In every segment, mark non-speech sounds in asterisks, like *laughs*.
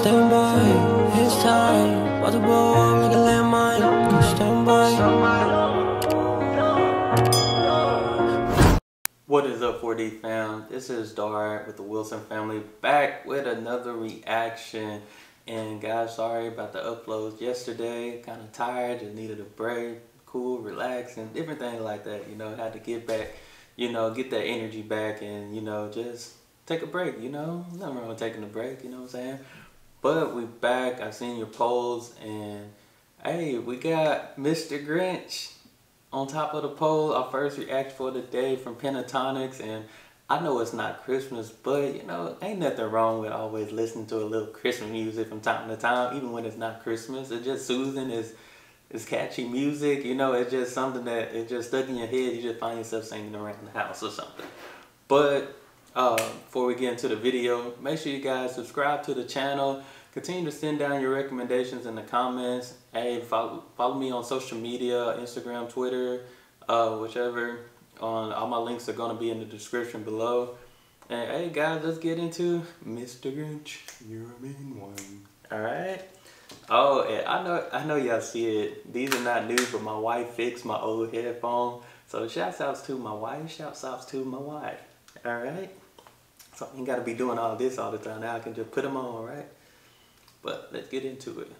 stand by. It's time. Blow up a landmine. Stand by. What is up 4D fam? This is Dar with the Wilson family back with another reaction. And guys, sorry about the uploads yesterday. Kind of tired, just needed a break, cool, relax, and different things like that. You know, had to get back, you know, get that energy back and, you know, just take a break, you know? Nothing wrong with taking a break, you know what I'm saying? But we back. I've seen your polls and hey, we got Mr. Grinch on top of the poll. Our first reaction for the day from Pentatonix and I know it's not Christmas, but you know, ain't nothing wrong with always listening to a little Christmas music from time to time, even when it's not Christmas. It's just soothing, it's, it's catchy music, you know, it's just something that it just stuck in your head, you just find yourself singing around the house or something. But uh, before we get into the video, make sure you guys subscribe to the channel. Continue to send down your recommendations in the comments. Hey, follow, follow me on social media, Instagram, Twitter, uh, whichever. On all my links are gonna be in the description below. And hey guys, let's get into Mr. Grinch. You're a mean one. All right. Oh, and I know I know y'all see it. These are not new, but my wife fixed my old headphone. So shouts outs to my wife. Shouts outs to my wife. All right. So I ain't got to be doing all this all the time. Now I can just put them on, right? But let's get into it.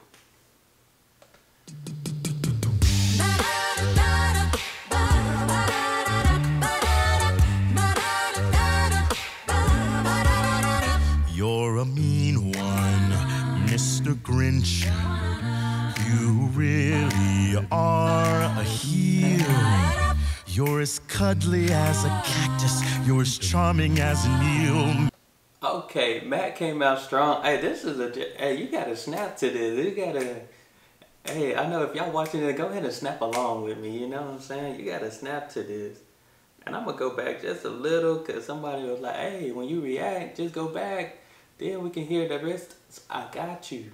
You're a mean one, Mr. Grinch. You really are a heel. You're as cuddly as a cactus. You're as charming as an eel. Okay, Matt came out strong. Hey, this is a. Hey, you gotta snap to this. You gotta. Hey, I know if y'all watching it, go ahead and snap along with me. You know what I'm saying? You gotta snap to this. And I'm gonna go back just a little because somebody was like, hey, when you react, just go back. Then we can hear the rest. I got you.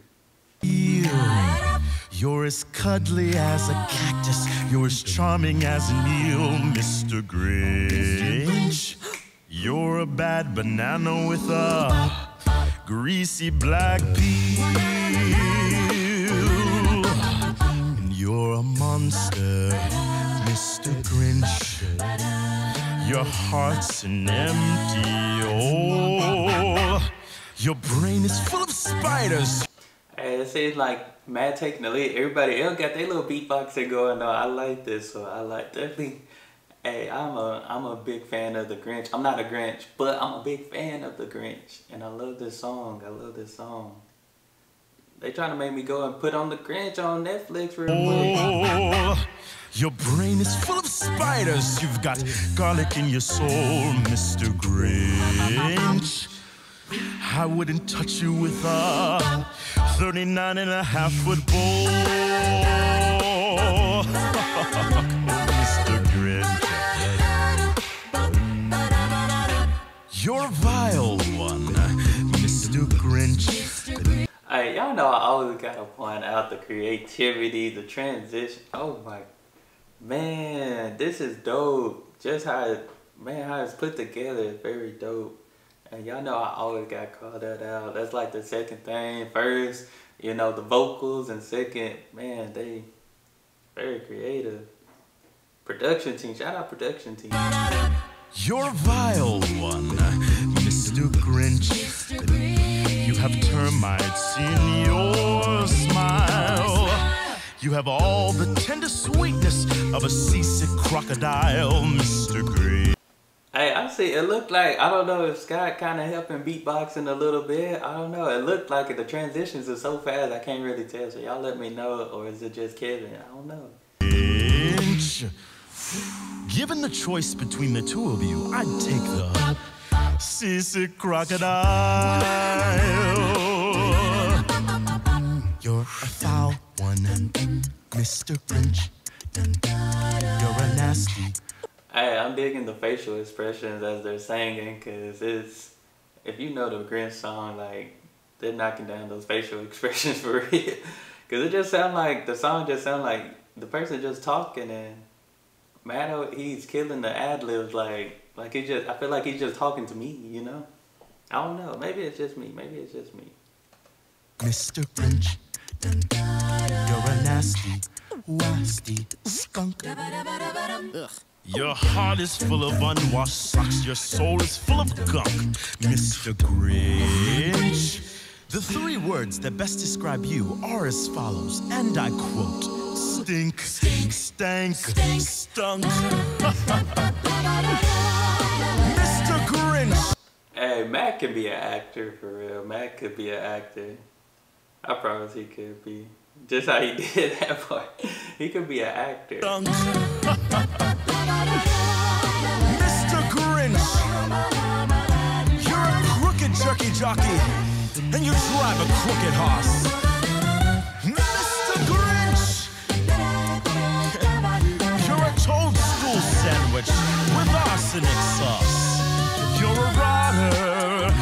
You're as cuddly as a cactus. You're as charming as an eel, Mr. Grinch. You're a bad banana with a greasy black peel. And you're a monster, Mr. Grinch. Your heart's an empty hole. Your brain is full of spiders. It seems like Matt taking the lead. Everybody else got their little beatboxing going on. I like this, so I like definitely. Hey, I'm a I'm a big fan of the Grinch. I'm not a Grinch, but I'm a big fan of the Grinch, and I love this song. I love this song. They trying to make me go and put on the Grinch on Netflix. Oh, your brain is full of spiders. You've got garlic in your soul, Mr. Grinch. I wouldn't touch you with a 39 and a half foot bowl. Mr. Grinch. You're vile one, Mr. Grinch. Hey, y'all know I always gotta point out the creativity, the transition. Oh my, man, this is dope. Just how man, how it's put together is very dope. And y'all know I always got called that out. That's like the second thing. First, you know, the vocals, and second, man, they very creative. Production team, shout out production team. You're a vile one, Mr. Grinch. You have termites in your smile. You have all the tender sweetness of a seasick crocodile, Mr. Grinch. Hey, I see. It looked like I don't know if Scott kind of helping beatboxing a little bit. I don't know. It looked like. The transitions are so fast. I can't really tell. So y'all let me know, or is it just Kevin? I don't know. Given the choice between the two of you, I'd take the seasick crocodile. You're a foul one, Mr. Grinch. You're a nasty. Hey, I'm digging the facial expressions as they're singing, cause it's if you know the Grinch song, like they're knocking down those facial *laughs* expressions for real. Cause it just sound like the song just sound like the person just talking and Matto, he's killing the ad libs like like he just I feel like he's just talking to me, you know? I don't know. Maybe it's just me. Maybe it's just me. Mr. Grinch. You're a nasty, wasty skunk. Your heart is full of unwashed socks. Your soul is full of gunk, Mr. Grinch. The three words that best describe you are as follows, and I quote Stink, stank, stunk. *laughs* Mr. Grinch. Hey, Matt can be an actor for real. Matt could be an actor. I promise he could be. Just how he *laughs* did that part. He could be an actor. *laughs* Mr. Grinch. You're a crooked jerky jockey, and you drive a crooked horse. Mr. Grinch. You're a toadstool sandwich with arsenic sauce. You're a rotter.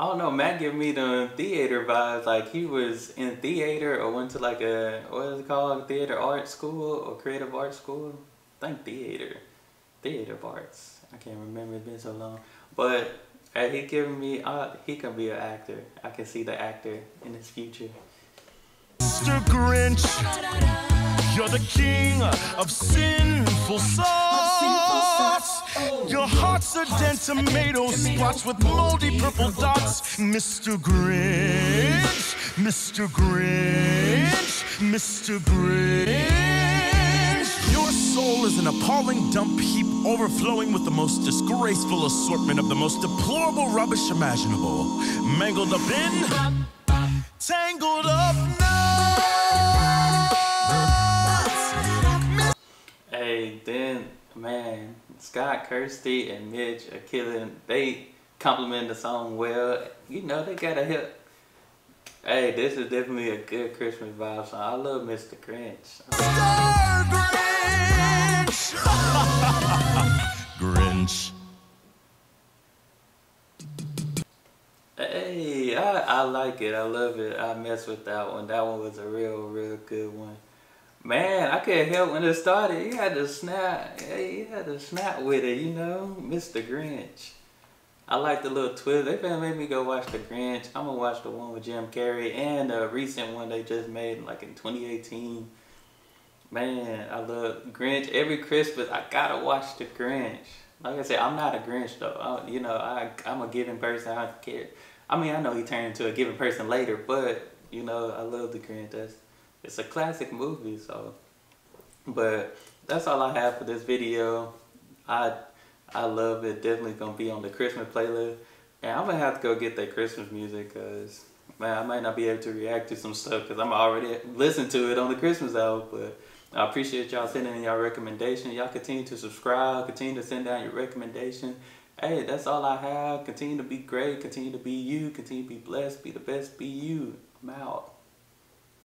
I don't know, Matt gave me the theater vibes. Like he was in theater or went to like a what is it called? Theater art school or creative art school? Think theater. Theater arts. I can't remember, it's been so long. But hey, he giving me uh, he can be an actor. I can see the actor in his future. Mr. Grinch, you're the king of sinful sauce. Your heart's are dead tomato spots with moldy purple dots. Mr. Grinch, Mr. Grinch, Mr. Grinch. Soul is an appalling dump heap overflowing with the most disgraceful assortment of the most deplorable rubbish imaginable. Mangled up in, tangled up nuts. Hey, then man, Scott, Kirstie, and Mitch are killing. They compliment the song well. You know they got a hit. Hey, this is definitely a good Christmas vibe song. I love Mr. Grinch. Star Grinch. *laughs* Grinch. Hey, I, I like it. I love it. I mess with that one. That one was a real, real good one. Man, I couldn't help when it started. He had to snap. Hey, he had to snap with it, you know? Mr. Grinch. I like the little twist. They finna me go watch the Grinch. I'm gonna watch the one with Jim Carrey and the recent one they just made like in 2018. Man, I love Grinch. Every Christmas, I gotta watch the Grinch. Like I said, I'm not a Grinch though. I, you know, I I'm a giving person. I don't care. I mean, I know he turned into a giving person later, but you know, I love the Grinch. That's it's a classic movie. So, but that's all I have for this video. I I love it. Definitely gonna be on the Christmas playlist, and I'm gonna have to go get that Christmas music because man, I might not be able to react to some stuff because I'm already listening to it on the Christmas album, but. I appreciate y'all sending in y'all recommendation. Y'all continue to subscribe, continue to send down your recommendation. Hey, that's all I have. Continue to be great, continue to be you, continue to be blessed, be the best, be you. I'm out.